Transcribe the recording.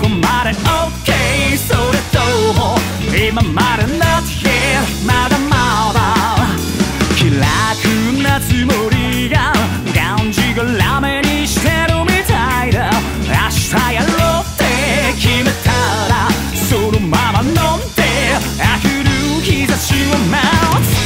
こまで。OK それとも今まで Not here まだまだ。気楽なつもりががんじがラメにしてるみたいだ。明日やろうって決めたらそのまま飲んであふる日差しを待つ。